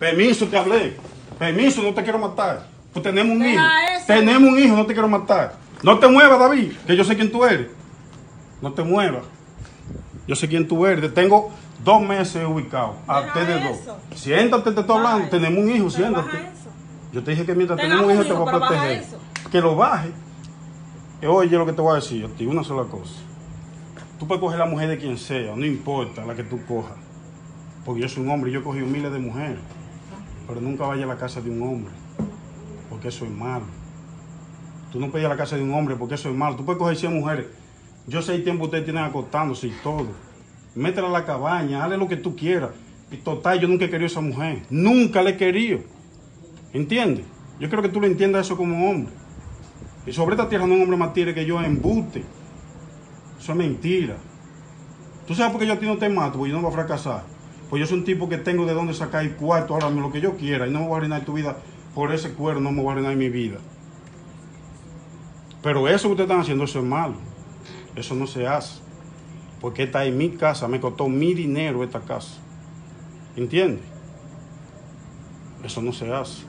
Permiso, te hablé. Permiso, no te quiero matar. Pues tenemos un hijo. Tenemos un hijo, no te quiero matar. No te muevas, David, que yo sé quién tú eres. No te muevas. Yo sé quién tú eres. Te tengo dos meses ubicado. A ustedes dos. Siéntate, te estoy hablando. Tenemos un hijo, Pero siéntate. Yo te dije que mientras tenemos un hijo te voy a proteger. Que lo baje. Y Oye, lo que te voy a decir a ti, una sola cosa. Tú puedes coger la mujer de quien sea, no importa la que tú cojas. Porque yo soy un hombre y yo he cogido miles de mujeres. Pero nunca vaya a la casa de un hombre. Porque eso es malo. Tú no puedes ir a la casa de un hombre porque eso es malo. Tú puedes coger 100 mujeres. Yo sé el tiempo ustedes tienen acostándose y todo. Métela a la cabaña, hazle lo que tú quieras. Y total, yo nunca he querido a esa mujer. Nunca la he querido. ¿Entiendes? Yo creo que tú lo entiendas eso como hombre. Y sobre esta tierra no hay hombre más tigre que yo en embute. Eso es mentira. ¿Tú sabes por qué yo a ti no te mato? Porque yo no voy a fracasar. Pues yo soy un tipo que tengo de dónde sacar el cuarto ahora lo que yo quiera. Y no me voy a arruinar tu vida por ese cuero, no me voy a arruinar mi vida. Pero eso que ustedes están haciendo, eso es malo. Eso no se hace. Porque esta es mi casa, me costó mi dinero esta casa. ¿Entiendes? Eso no se hace.